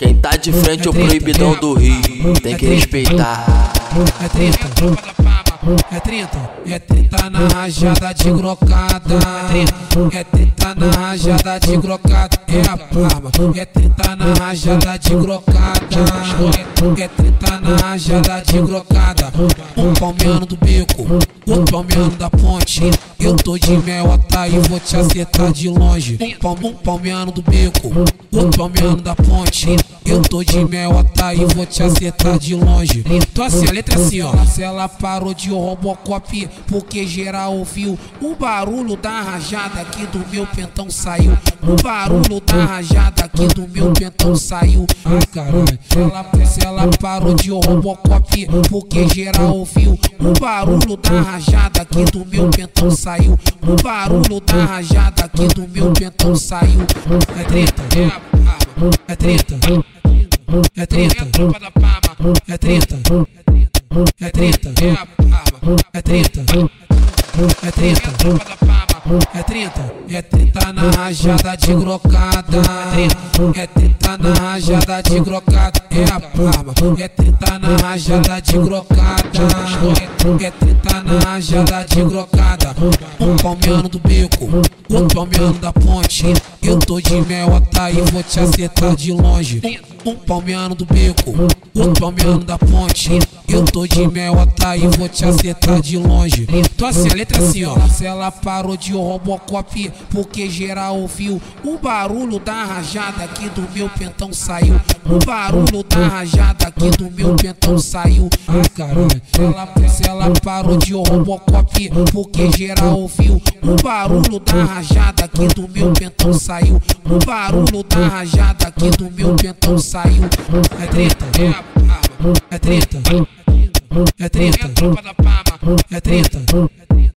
Quem tá de frente é o proibidão do Rio, tem que respeitar. É treta. É treta, é treta na rajada de grocada. É treta na rajada de grocada. É a Pama. É treta na rajada de grocada. É treta na rajada de grocada. Um palmeano do beco, outro palmeano da ponte. Eu tô de melota e vou te acertar de longe. Um, um palmeano do beco, outro palmeano da ponte. Eu tô de melota e vou te acertar de longe. Então assim, a letra é assim, ó. Se ela parou de Robocop, porque geral ouviu o barulho da rajada aqui do meu pentão saiu. O barulho da rajada aqui do meu pentão saiu. Ah, caralho. Ela, se ela parou de Robocop, porque geral ouviu o barulho da rajada aqui do meu pentão saiu. O barulho da rajada aqui do meu pentão saiu. É treta, é, é treta. É tropa da Pama. É treta, é treta, é treta, é tropa da Pama. É treta, é treta na rajada de grocada. É treta na rajada de grocada. É a Pama. É treta na rajada de grocada. É treta na rajada de grocada. Um palmeano do beco, outro palmeano da ponte. Eu tô de melota e vou te acertar de longe. Um palmeano do beco, outro palmeano da ponte. Eu tô de melota e vou te acertar de longe. Então assim, a letra é assim, ó. Se ela parou de Robocop, porque geral ouviu o barulho da rajada aqui do meu pentão saiu. O barulho da rajada aqui do meu pentão saiu. Ah. Se ela, se ela parou de Robocop, porque geral ouviu o barulho da rajada aqui do meu pentão saiu. O barulho da rajada aqui do meu pentão saiu. É treta, é, é treta. É treta, tropa da Pama. É treta.